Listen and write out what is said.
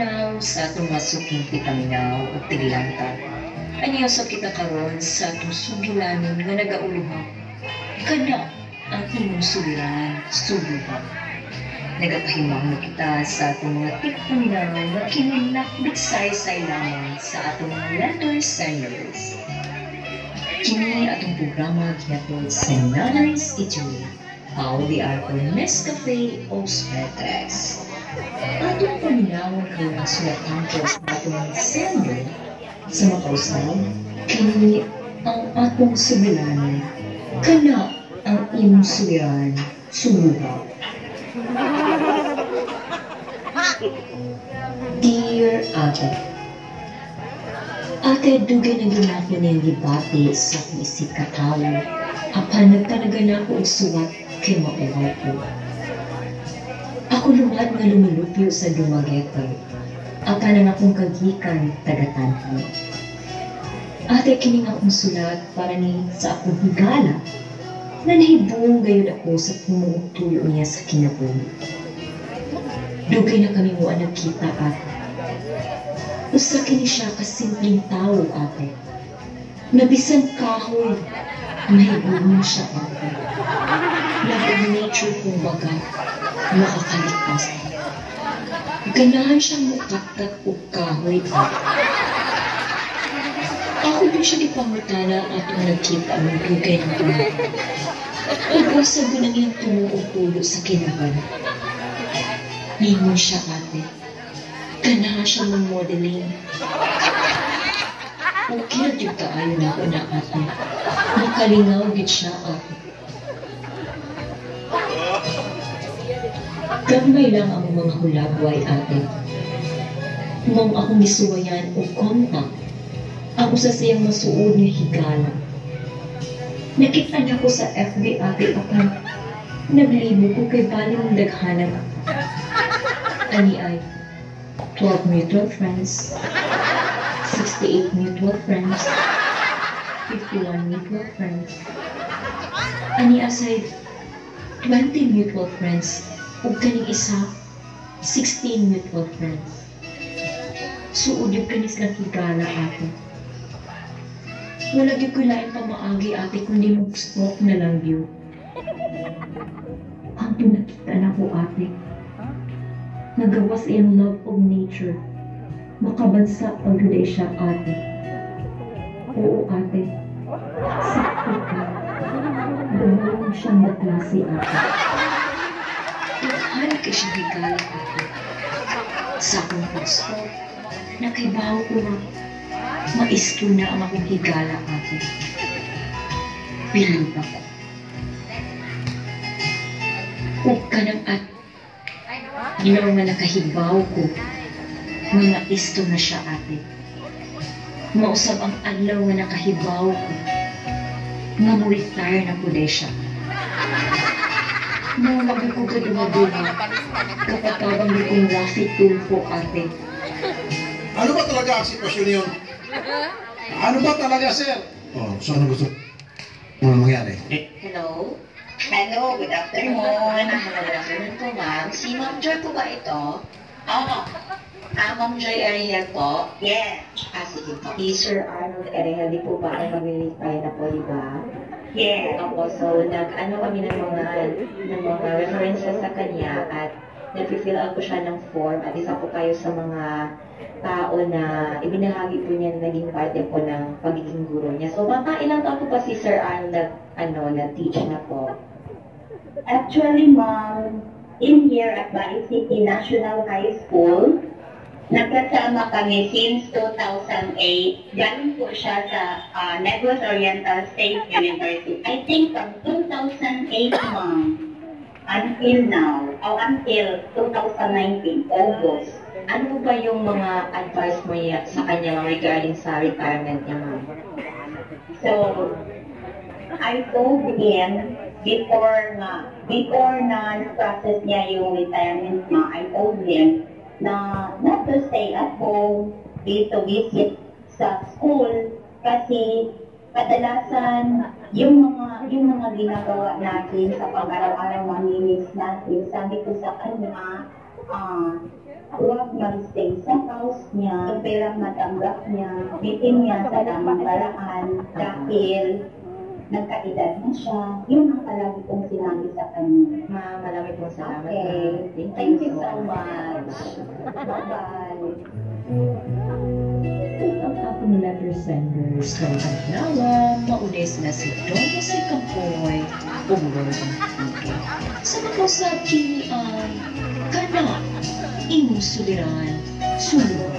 Adlaw sa atong masuking pitaminaw ug tiglanta. Aniya sa kita karon sa atong sugilanon nga nagauluha. Kana ang imong sugiran, sugihan. Nagapahimang na kita sa atong mga tikpaminaw nga kinilakbit say lamang sa atong letter senders. Kini atong programa gihatod sa Nanay's Eatery. Pao di Arco Nescafe Os Petres. Atong paminawon kayo ang sulatan ko sa atong sender sa makausaw, kini ang atong subilanan, kana ang imong subiran, sumuha. Dear Ate, Ate, dugay na ginako niyang gibati sa isip katawo, apan nagtanaga na ako og suwat kay mauwaw ko. Ako lumad nga lumilupyo sa dumageto. Apan ang akong kagikan tagatanhi. Ate kining akong sulat para ni sa akong higala na nahibong gayon ako sa pumuong tuyo niya sa kinabuhi. Dugay na kami mo nagkita ate. Usa kini siya ka simpleng tao ate. Nabisan kahoy, mahibong siya ate. Nature kumbaga, makakaligtas. Ganahan siyang mukatkat o kahoy pa. Ako din siya ipangutana at kung nagkita ang dugay ng tunog. Pag-usap ko ng iyong tumuupulo sa kinaban. Ningon siya ate. Ganahan siya ng modeling. Okay na dito tayo na ako na ate. Makalingaw gid siya ate. Gamay lang ang mga hulagway ate. Nung akong gisuwayan o kontak, ang usa siyang masuod nga higala. Nakita niya ko sa FB ate apan naglibo ko kay baling daghanan. Ani ay 12 mutual friends, 68 mutual friends, 51 mutual friends. Ani aside 20 mutual friends ug kaning isa 16 mutual friends. Suod yung kanis lang higala ate. Wala gyud ko lain pa maagi ate kundi mag-stalk na lang yun. Ang nakita na ko ate. Nagawas iyang love of nature. Makabansa ang guday siya ate. Oo ate. Sakto ka. Gumawa siyang naklase ate. Mahal ka siya higala ate. Sa akong pag-stalk, nakaibaw ko na maisto na ang akong higala ate. Bilib ako. Huwag ka nang at Ginaw nga nakahibaw ko nga maisto na siya ate. Mausap ang adlaw nga nakahibaw ko nga mo-retire na po siya. Nawag ko kadunga-dunga kapatabang ni kong Rafi Tulfo ate. Ano ba talaga ang sitwasyon niyon? Ano ba talaga, sir? Oh, so ano gusto mo mangyari? Hello? Hello, good afternoon. Ah, hello, good afternoon po, ma'am. Si Ma'am Joy po ba ito? Oo. Ah, Ma'am Joy Ariel po? Yes. Ah, sige po. Si Sir Arnold Ariel, di po ba ay mag-retire na po, di ba? Yes. Opo, so nag-ano kami ng mga, ng mga references sa kanya at nag-fill out po siya ng form at isa po kayo sa mga tao na ibinahagi po niya na naging parte po ng pagiging guro niya. So, mga ilang taon po pa si Sir Arnold na, ano, na-teach na po? Actually, ma'am, in here at Bali City National High School, nagkasama kami since 2008. Galing po siya sa uh, Negros Oriental State University. I think from 2008, ma'am, until now, or until 2019, August. Ano ba yung mga advice mo sa kanya regarding sa retirement niya, ma'am? So, I told him before na before na na-process niya yung retirement niya, I told him na not to stay at home, dito visit sa school kasi kadalasan yung mga yung mga ginagawa natin sa pag-araw-araw mamimiss natin. Sabi ko sa kanya, ah, huwag mag-stay sa house niya, pera matanggap niya, bitin niya sa tamang paraan dahil nagkaedad na siya. Yun ang palagi kong sinabi sa kanya. Ma'am, marami pong salamat. Okay. ma'am. Thank you so much. Bye-bye. Ang akong letter senders kay Adlawa, maunay sila si Domo si Kampoy, ug Lord Enrique. Sa makausap kini ang kana imong suliran, sulod